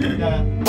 Yeah.